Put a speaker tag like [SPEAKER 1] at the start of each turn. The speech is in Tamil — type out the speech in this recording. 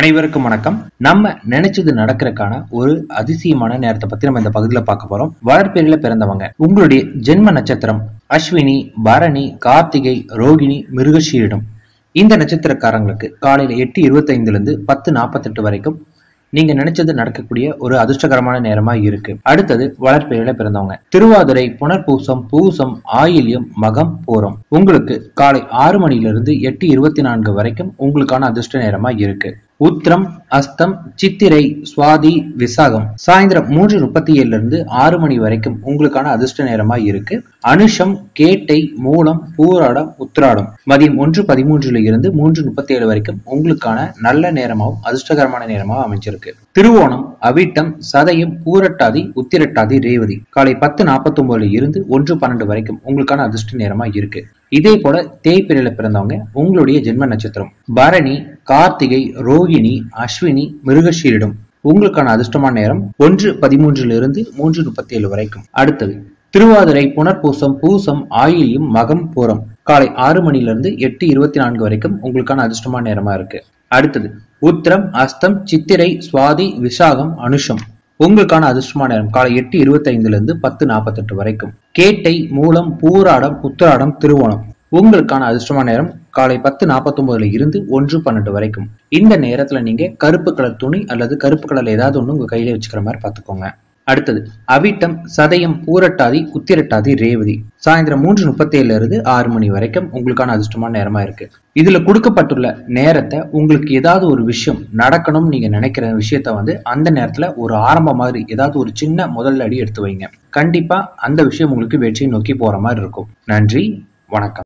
[SPEAKER 1] அனைவருக்கும் வணக்கம். நம்ம நினைச்சது நடக்கிறதுக்கான ஒரு அதிசயமான நேரத்தை பத்தி நம்ம இந்த பகுதியில பார்க்க போறோம். வளர்ப்பேரில பிறந்தவங்க. உங்களுடைய ஜென்ம நட்சத்திரம் அஸ்வினி பரணி கார்த்திகை ரோகிணி மிருகஷீரிடம் இந்த நட்சத்திரக்காரங்களுக்கு காலையில எட்டு இருபத்தைந்துல இருந்து பத்து நாற்பத்தெட்டு வரைக்கும் நீங்க நினைச்சது நடக்கக்கூடிய ஒரு அதிர்ஷ்டகரமான நேரமா இருக்கு. அடுத்தது வளர்ப்பேரில பிறந்தவங்க. திருவாதிரை புனர்பூசம் பூசம் ஆயில்யம் மகம் பூரம். உங்களுக்கு காலை ஆறு மணியிலிருந்து எட்டு இருபத்தி நான்கு வரைக்கும் உங்களுக்கான அதிர்ஷ்ட நேரமா இருக்கு. உத்திரம் அஸ்தம் சித்திரை சுவாதி விசாகம். சாயந்தரம் மூன்று முப்பத்தி ஏழுல இருந்து ஆறு மணி வரைக்கும் உங்களுக்கான அதிர்ஷ்ட நேரமா இருக்கு. அனுஷம் கேட்டை மூலம் பூராடம் உத்திராடம். மதியம் ஒன்று பதிமூன்றுல இருந்து மூன்று முப்பத்தி ஏழு வரைக்கும் உங்களுக்கான நல்ல நேரமாகவும் அதிர்ஷ்டகரமான நேரமாகவும் அமைஞ்சிருக்கு. திருவோணம் அவிட்டம் சதயம் பூரட்டாதி உத்திரட்டாதி ரேவதி. காலை பத்து நாற்பத்தி ஒன்பதுல இருந்து ஒன்று பன்னெண்டு வரைக்கும் உங்களுக்கான அதிர்ஷ்ட நேரமா இருக்கு. இதே போல தேய்பிரையில பிறந்தவங்க உங்களுடைய ஜென்ம நட்சத்திரம். பரணி கார்த்திகை ரோகிணி அஸ்வினி மிருகஷீரிடம் உங்களுக்கான அதிர்ஷ்டமான நேரம் ஒன்று பதிமூன்றுல இருந்து மூன்று முப்பத்தி ஏழு வரைக்கும். அடுத்தது திருவாதிரை புனர்பூசம் பூசம் ஆயில்யம் மகம் பூரம். காலை ஆறு மணில இருந்து எட்டு இருபத்தி நான்கு வரைக்கும் உங்களுக்கான அதிர்ஷ்டமான நேரமா இருக்கு. அடுத்தது உத்திரம் அஸ்தம் சித்திரை சுவாதி விசாகம் அனுஷம். உங்களுக்கான அதிர்ஷ்டமான நேரம். காலை எட்டு இருபத்தைந்துல இருந்து பத்து நாற்பத்தெட்டு வரைக்கும். கேட்டை மூலம் பூராடம் உத்திராடம் திருவோணம். உங்களுக்கான அதிர்ஷ்டமான நேரம் காலை பத்து நாற்பத்தி ஒன்பதுல இருந்து ஒன்று பன்னெண்டு வரைக்கும். இந்த நேரத்துல நீங்க கருப்பு கலர் துணி அல்லது கருப்பு கலர் ஏதாவது ஒண்ணு உங்க கையில வச்சுக்கிற மாதிரி பாத்துக்கோங்க அடுத்தது அவிட்டம் சதயம் பூரட்டாதி உத்திரட்டாதி ரேவதி. சாயந்தரம் மூன்று முப்பத்தி ஏழுல இருந்து ஆறு மணி வரைக்கும் உங்களுக்கான அதிர்ஷ்டமான நேரமா இருக்கு. இதுல கொடுக்கப்பட்டுள்ள நேரத்தை உங்களுக்கு ஏதாவது ஒரு விஷயம் நடக்கணும் நீங்க நினைக்கிற விஷயத்த வந்து அந்த நேரத்துல ஒரு ஆரம்ப மாதிரி ஏதாவது ஒரு சின்ன முதல் அடி எடுத்து வைங்க. கண்டிப்பா அந்த விஷயம் உங்களுக்கு வெற்றியை நோக்கி போற மாதிரி இருக்கும். நன்றி வணக்கம்.